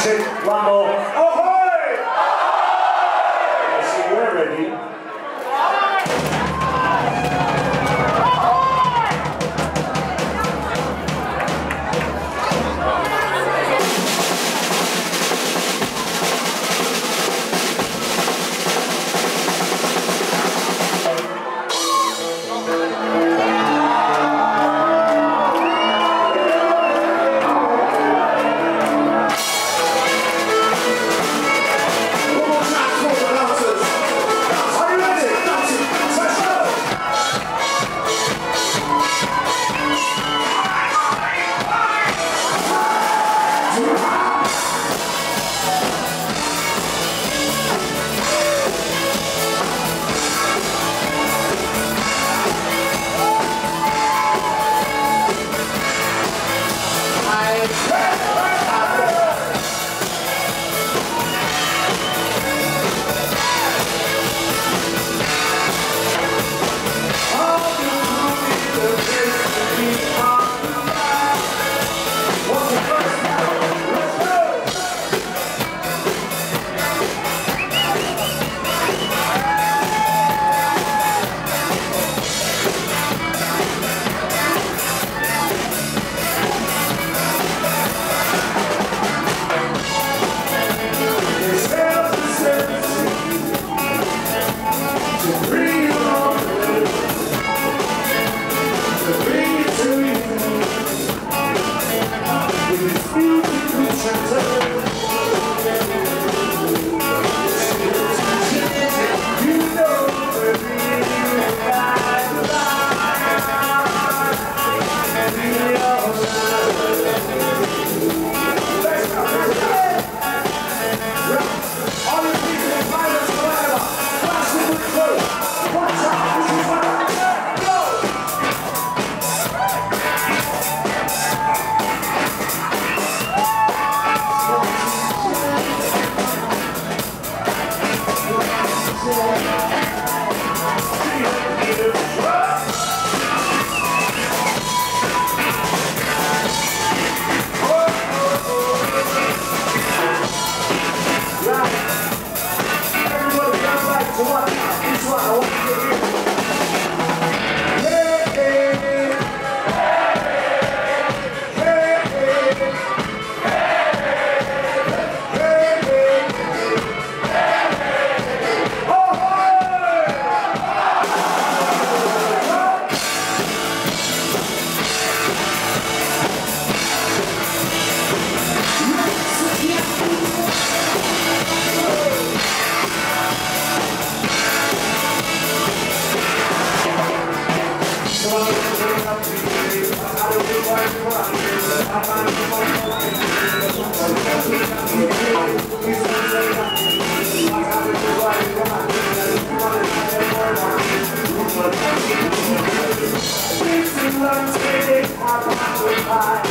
Richard Lambo Let's